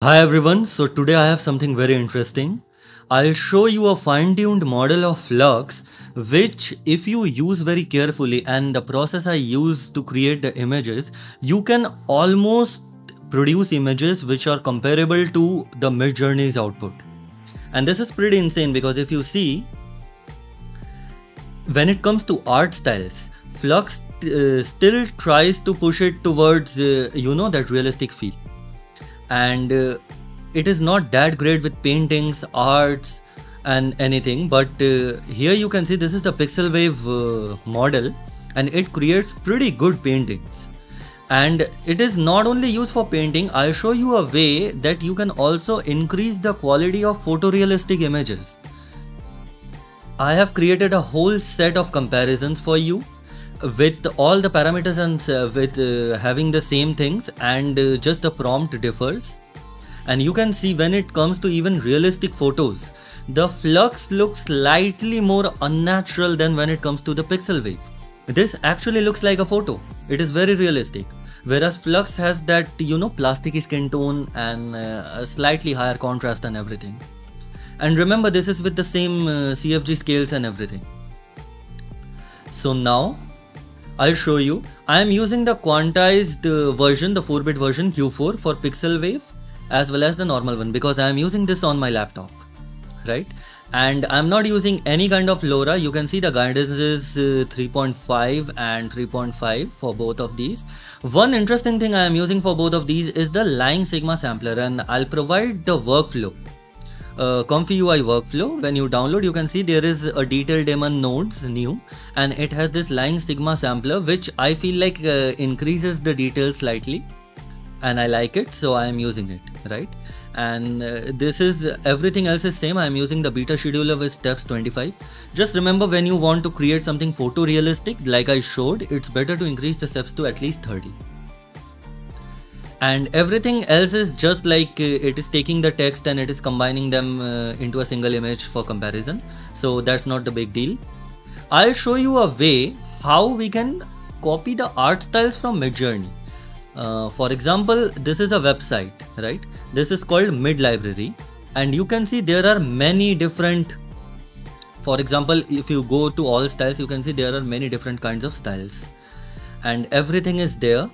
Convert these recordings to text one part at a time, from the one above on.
Hi everyone, so today I have something very interesting. I'll show you a fine-tuned model of Flux which if you use very carefully and the process I use to create the images, you can almost produce images which are comparable to the Midjourney's output. And this is pretty insane because if you see, when it comes to art styles, Flux uh, still tries to push it towards, uh, you know, that realistic feel and uh, it is not that great with paintings arts and anything but uh, here you can see this is the pixel wave uh, model and it creates pretty good paintings. And it is not only used for painting i'll show you a way that you can also increase the quality of photorealistic images. I have created a whole set of comparisons for you with all the parameters and uh, with uh, having the same things and uh, just the prompt differs. And you can see when it comes to even realistic photos the flux looks slightly more unnatural than when it comes to the pixel wave. This actually looks like a photo. It is very realistic. Whereas flux has that you know plasticky skin tone and uh, a slightly higher contrast and everything. And remember this is with the same uh, cfg scales and everything. So now I'll show you. I am using the quantized uh, version, the 4-bit version Q4 for Pixel Wave as well as the normal one because I am using this on my laptop, right? And I'm not using any kind of LoRa. You can see the guidance is uh, 3.5 and 3.5 for both of these. One interesting thing I am using for both of these is the Lying Sigma sampler and I'll provide the workflow uh, Comfy UI workflow. When you download, you can see there is a Detail Daemon nodes new and it has this Lying Sigma sampler which I feel like uh, increases the details slightly and I like it so I am using it right? And uh, this is everything else is same. I am using the beta scheduler with steps 25 just remember when you want to create something photorealistic like I showed it's better to increase the steps to at least 30 and everything else is just like uh, it is taking the text and it is combining them uh, into a single image for comparison. So that's not the big deal. I'll show you a way how we can copy the art styles from midjourney. Uh, for example this is a website right? This is called Midlibrary and you can see there are many different for example if you go to all styles you can see there are many different kinds of styles. And everything is there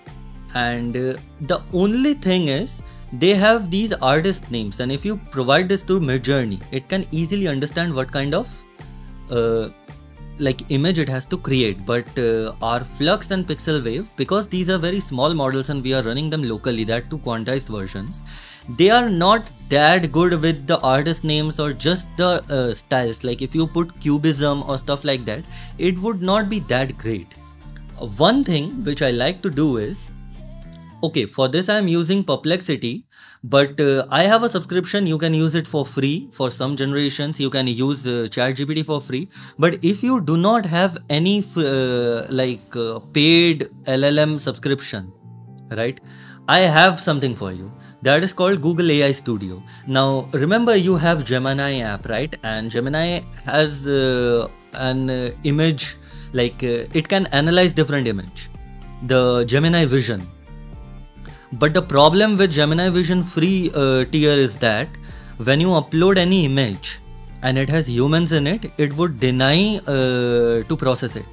and uh, the only thing is they have these artist names. And if you provide this to midjourney it can easily understand what kind of uh, like image it has to create. But uh, our flux and pixel wave because these are very small models and we are running them locally that two quantized versions they are not that good with the artist names or just the uh, styles. Like if you put cubism or stuff like that it would not be that great. One thing which i like to do is okay for this i am using perplexity but uh, i have a subscription. You can use it for free. For some generations you can use uh, ChatGPT for free. But if you do not have any uh, like uh, paid llm subscription right i have something for you. That is called google ai studio. Now remember you have gemini app right? And gemini has uh, an uh, image like it can analyze different image. The gemini vision but the problem with Gemini Vision free uh, tier is that when you upload any image and it has humans in it, it would deny uh, to process it.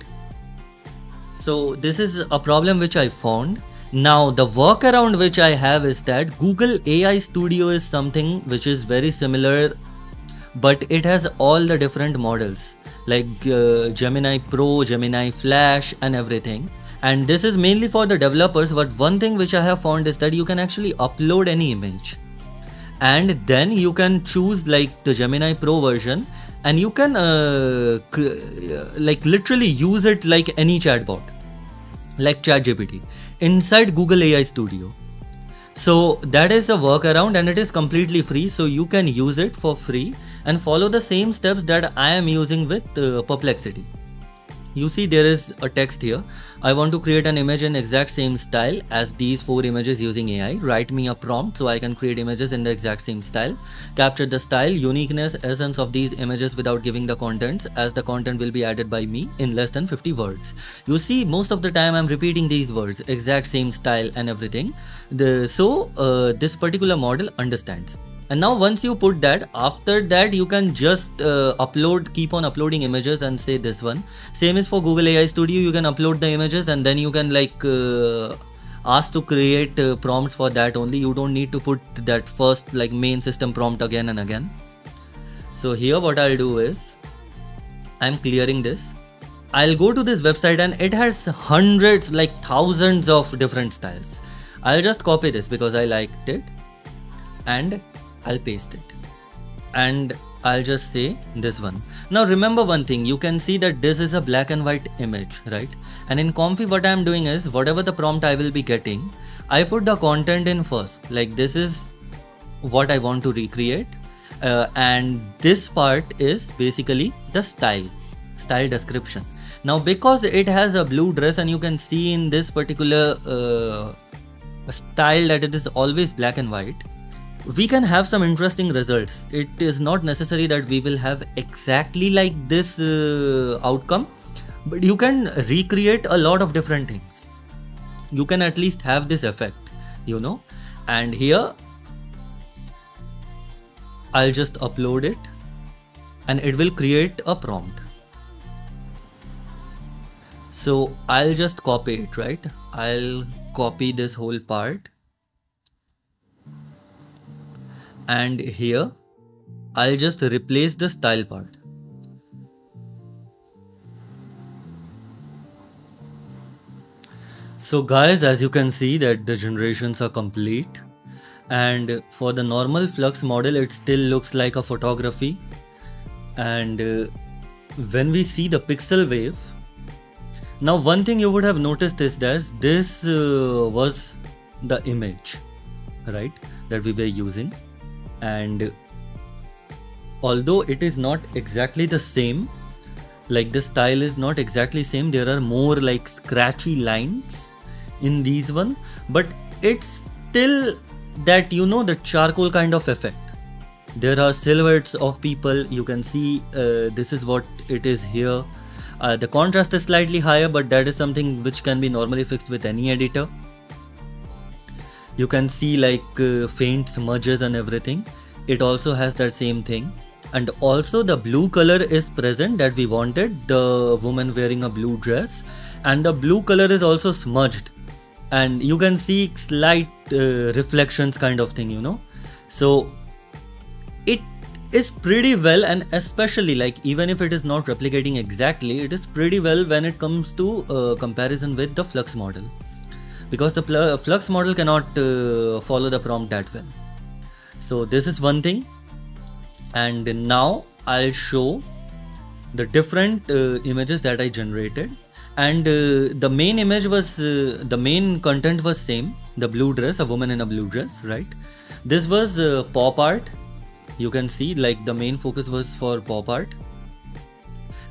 So this is a problem which I found. Now the workaround which I have is that Google AI Studio is something which is very similar but it has all the different models like uh, Gemini Pro, Gemini Flash and everything and this is mainly for the developers but one thing which I have found is that you can actually upload any image and then you can choose like the Gemini Pro version and you can uh, uh like literally use it like any chatbot like ChatGPT inside Google AI Studio. So that is a workaround and it is completely free so you can use it for free and follow the same steps that I am using with uh, Perplexity you see there is a text here. I want to create an image in exact same style as these four images using ai write me a prompt so i can create images in the exact same style. Capture the style uniqueness essence of these images without giving the contents as the content will be added by me in less than 50 words. You see most of the time i'm repeating these words exact same style and everything. The so uh, this particular model understands and now once you put that after that you can just uh, upload keep on uploading images and say this one. Same is for google ai studio you can upload the images and then you can like uh, ask to create uh, prompts for that only. You don't need to put that first like main system prompt again and again. So here what i'll do is i'm clearing this. I'll go to this website and it has hundreds like thousands of different styles. I'll just copy this because i liked it. And I'll paste it and I'll just say this one. Now remember one thing, you can see that this is a black and white image, right? And in Comfy what I'm doing is whatever the prompt I will be getting, I put the content in first. Like this is what I want to recreate. Uh, and this part is basically the style, style description. Now because it has a blue dress and you can see in this particular uh, style that it is always black and white, we can have some interesting results. It is not necessary that we will have exactly like this uh, outcome, but you can recreate a lot of different things. You can at least have this effect, you know. And here, I'll just upload it and it will create a prompt. So I'll just copy it, right? I'll copy this whole part and here I'll just replace the style part. So guys as you can see that the generations are complete and for the normal flux model it still looks like a photography and uh, when we see the pixel wave now one thing you would have noticed is that this uh, was the image right that we were using and although it is not exactly the same like the style is not exactly same there are more like scratchy lines in these one but it's still that you know the charcoal kind of effect. There are silhouettes of people you can see uh, this is what it is here. Uh, the contrast is slightly higher but that is something which can be normally fixed with any editor you can see like uh, faint smudges and everything. It also has that same thing. And also the blue color is present that we wanted. The woman wearing a blue dress. And the blue color is also smudged. And you can see slight uh, reflections kind of thing you know. So it is pretty well and especially like even if it is not replicating exactly it is pretty well when it comes to uh, comparison with the flux model because the flux model cannot uh, follow the prompt that well. So this is one thing. And now I'll show the different uh, images that I generated. And uh, the main image was uh, the main content was same. The blue dress a woman in a blue dress right? This was uh, pop art. You can see like the main focus was for pop art.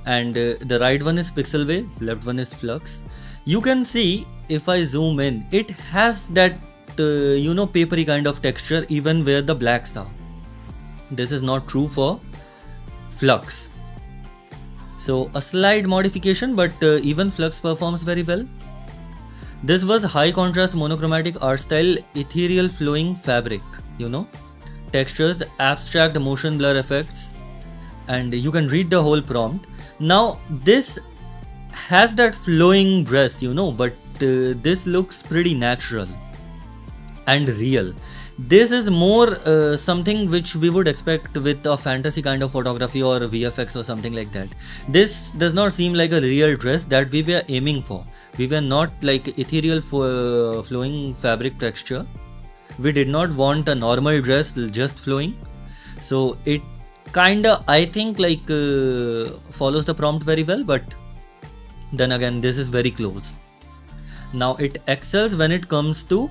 And uh, the right one is pixel wave left one is flux. You can see if i zoom in it has that uh, you know papery kind of texture even where the blacks are. This is not true for flux. So a slight modification but uh, even flux performs very well. This was high contrast monochromatic art style ethereal flowing fabric you know. Textures abstract motion blur effects and you can read the whole prompt. Now this has that flowing dress you know but this looks pretty natural and real. This is more uh, something which we would expect with a fantasy kind of photography or vfx or something like that. This does not seem like a real dress that we were aiming for. We were not like ethereal uh, flowing fabric texture. We did not want a normal dress just flowing. So it kinda i think like uh, follows the prompt very well but then again this is very close now it excels when it comes to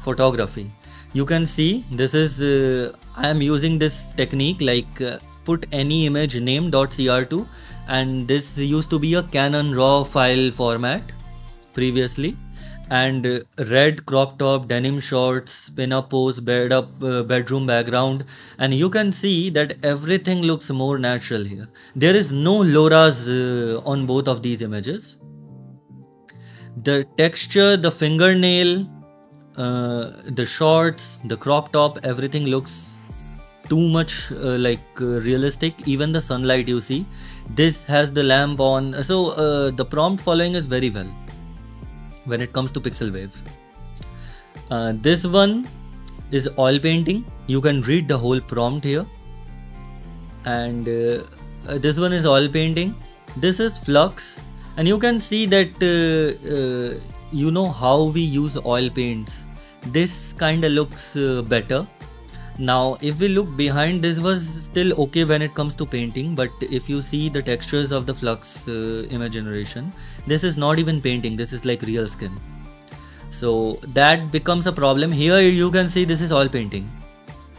photography. You can see this is uh, I am using this technique like uh, put any image name .cr2 and this used to be a Canon RAW file format previously. And uh, red crop top denim shorts pin up pose bed up uh, bedroom background. And you can see that everything looks more natural here. There is no loras uh, on both of these images the texture the fingernail uh, the shorts the crop top everything looks too much uh, like uh, realistic even the sunlight you see this has the lamp on so the prompt following is very well when it comes to pixel wave. Uh, this one is oil painting. You can read the whole prompt here. And uh, uh, this one is oil painting. This is flux. And you can see that uh, uh, you know how we use oil paints. This kind of looks uh, better. Now if we look behind this was still okay when it comes to painting but if you see the textures of the flux uh, image generation this is not even painting this is like real skin. So that becomes a problem. Here you can see this is all painting.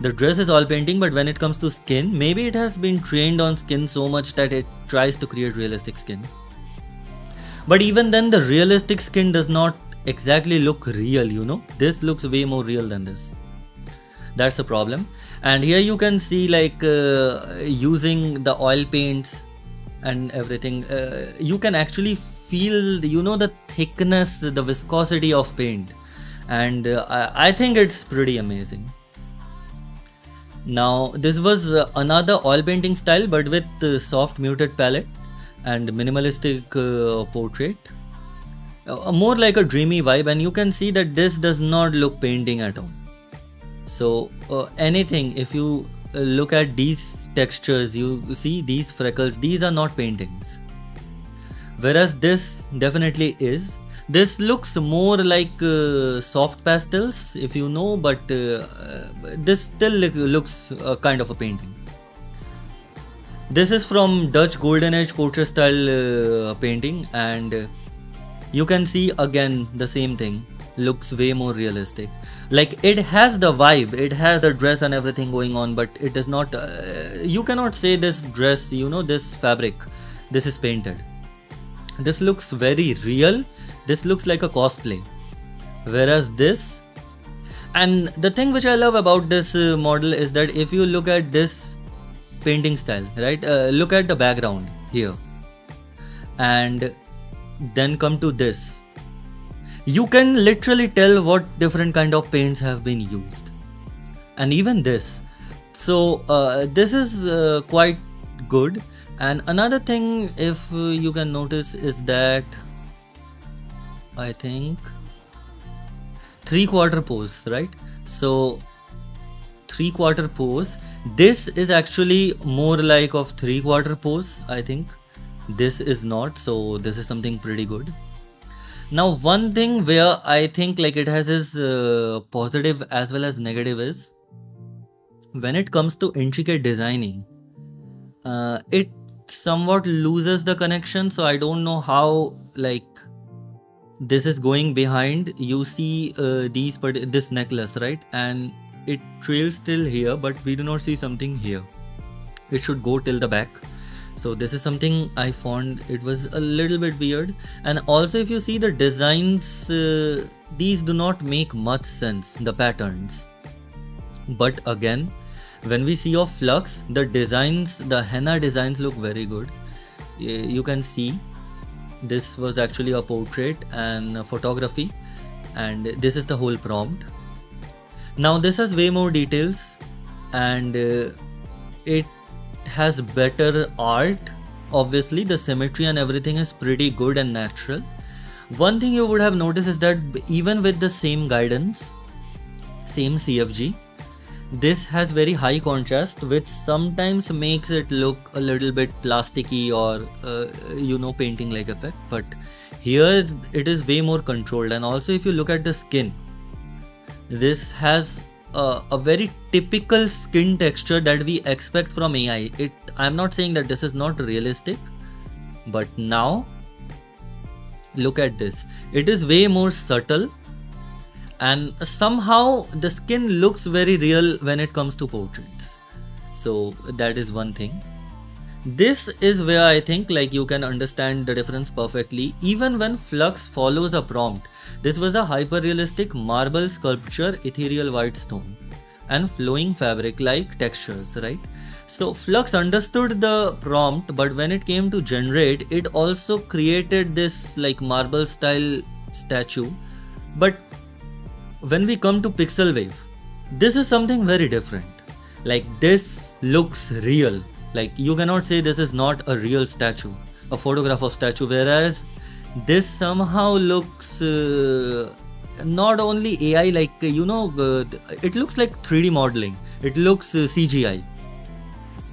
The dress is all painting but when it comes to skin maybe it has been trained on skin so much that it tries to create realistic skin but even then the realistic skin does not exactly look real you know? This looks way more real than this. That's a problem. And here you can see like uh, using the oil paints and everything uh, you can actually feel you know the thickness the viscosity of paint. And uh, I, I, think it's pretty amazing. Now this was uh, another oil painting style but with soft muted palette and minimalistic uh, portrait. Uh, more like a dreamy vibe and you can see that this does not look painting at all. So uh, anything if you uh, look at these textures you see these freckles these are not paintings. Whereas this definitely is. This looks more like uh, soft pastels if you know but uh, uh this still looks uh, kind of a painting this is from dutch golden age portrait style painting and you can see again the same thing. Looks way more realistic. Like it has the vibe it has a dress and everything going on but it is not uh, you cannot say this dress you know this fabric this is painted. This looks very real. This looks like a cosplay. Whereas this and the thing which i love about this uh, model is that if you look at this painting style right? Uh, look at the background here. And then come to this. You can literally tell what different kind of paints have been used. And even this. So uh, this is uh, quite good. And another thing if you can notice is that i think three quarter pose right? So three quarter pose this is actually more like of three quarter pose i think this is not so this is something pretty good now, one thing where I think like it has its uh, positive as well as negative is when it comes to intricate designing, uh, it somewhat loses the connection. So I don't know how like this is going behind. You see uh, these but this necklace right, and it trails till here, but we do not see something here. It should go till the back. So this is something i found it was a little bit weird. And also if you see the designs uh, these do not make much sense the patterns. But again when we see of flux the designs the henna designs look very good. You can see this was actually a portrait and a photography. And this is the whole prompt now this has way more details and uh, it has better art. Obviously the symmetry and everything is pretty good and natural. One thing you would have noticed is that even with the same guidance same cfg this has very high contrast which sometimes makes it look a little bit plasticky or uh, you know painting like effect. But here it is way more controlled. And also if you look at the skin this has uh, a very typical skin texture that we expect from AI. It I'm not saying that this is not realistic, but now look at this. It is way more subtle and somehow the skin looks very real when it comes to portraits. so that is one thing this is where i think like you can understand the difference perfectly. Even when flux follows a prompt this was a hyper realistic marble sculpture ethereal white stone and flowing fabric like textures right? So flux understood the prompt but when it came to generate it also created this like marble style statue. But when we come to pixel wave this is something very different. Like this looks real like you cannot say this is not a real statue a photograph of statue. Whereas this somehow looks uh, not only ai like you know uh, it looks like 3d modeling. It looks uh, cgi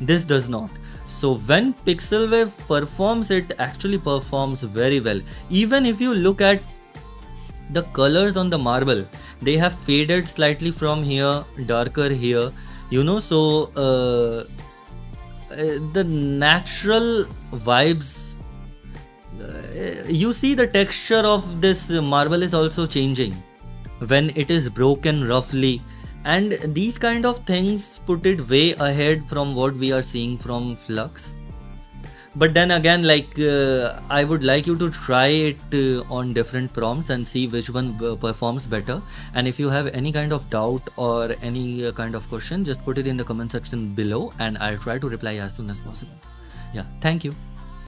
this does not. So when pixel wave performs it actually performs very well. Even if you look at the colors on the marble they have faded slightly from here darker here. You know so uh, the natural vibes. Uh, you see the texture of this marble is also changing when it is broken roughly. And these kind of things put it way ahead from what we are seeing from flux but then again like uh, i would like you to try it uh, on different prompts and see which one uh, performs better. And if you have any kind of doubt or any uh, kind of question just put it in the comment section below and i'll try to reply as soon as possible. Yeah thank you